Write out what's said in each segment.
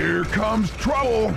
Here comes trouble!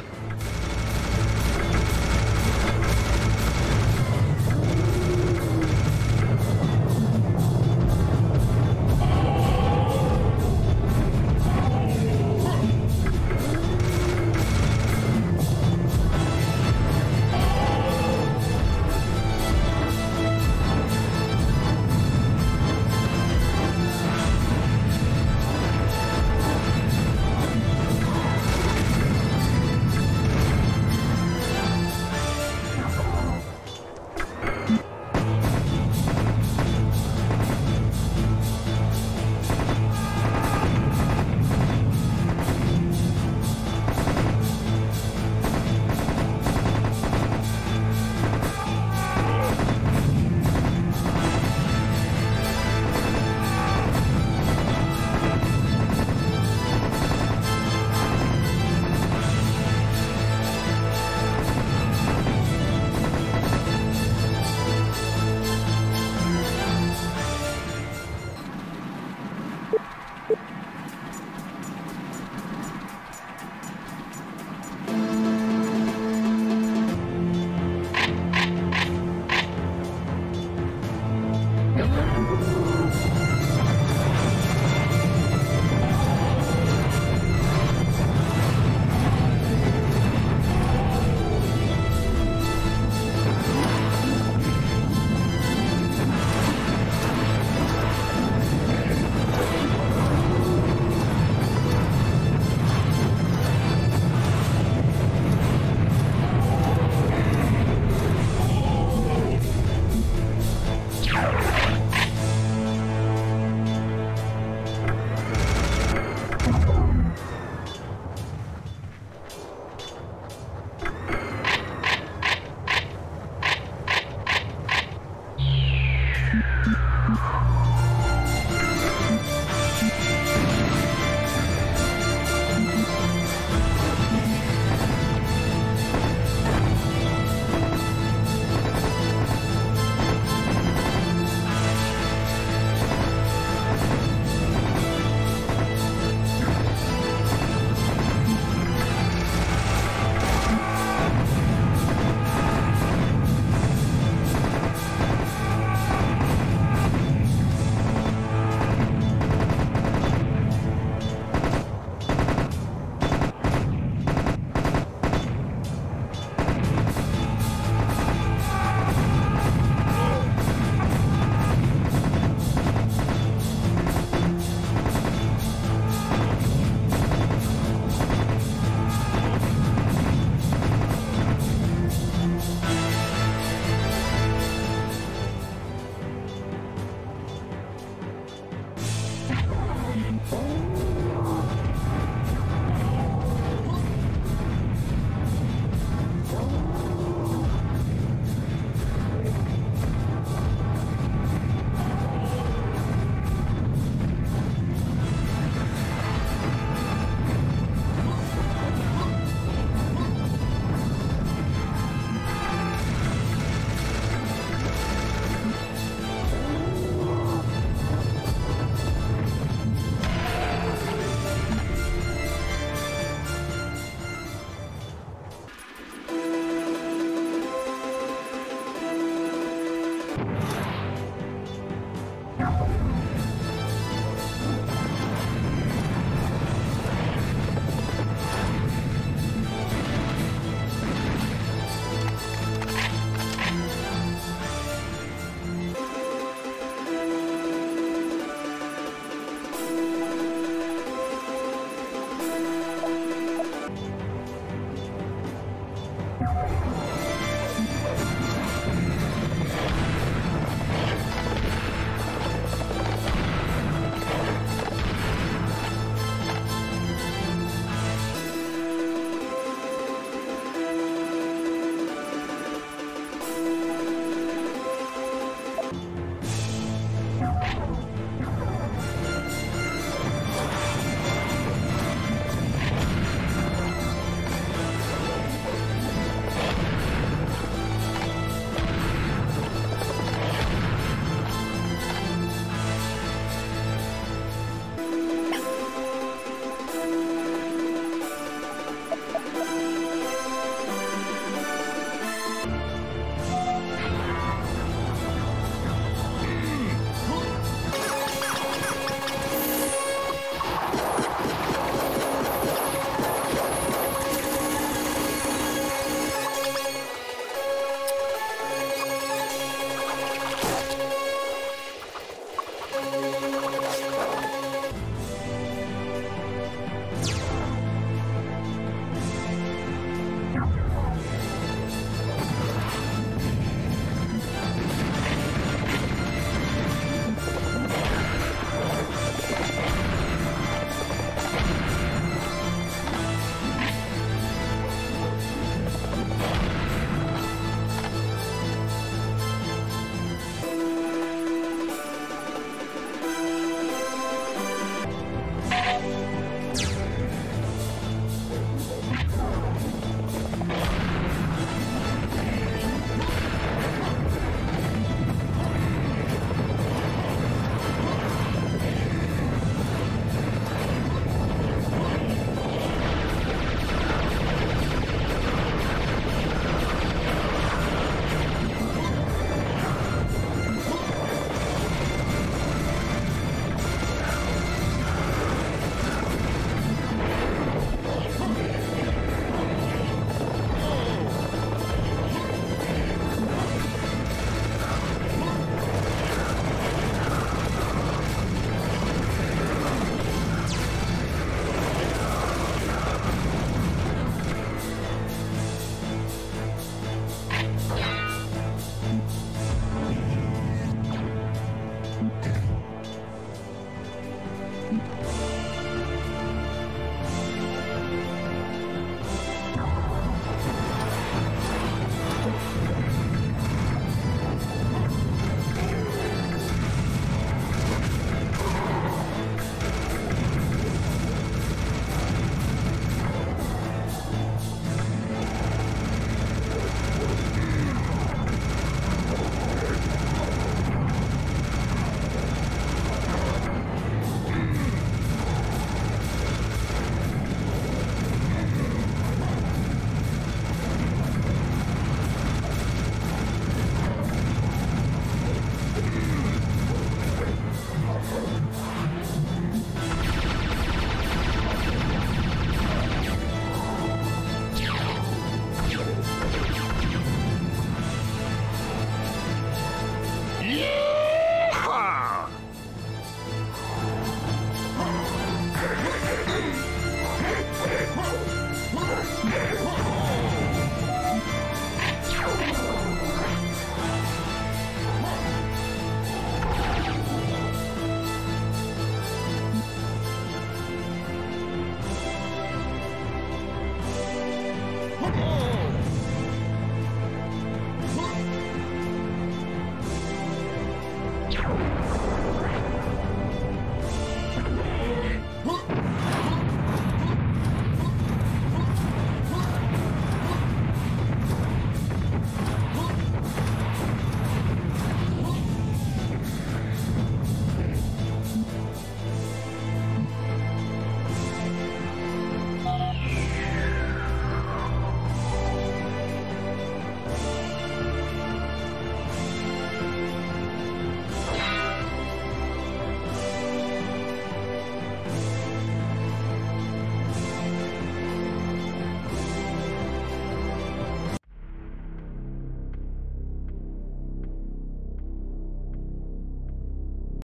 Huh.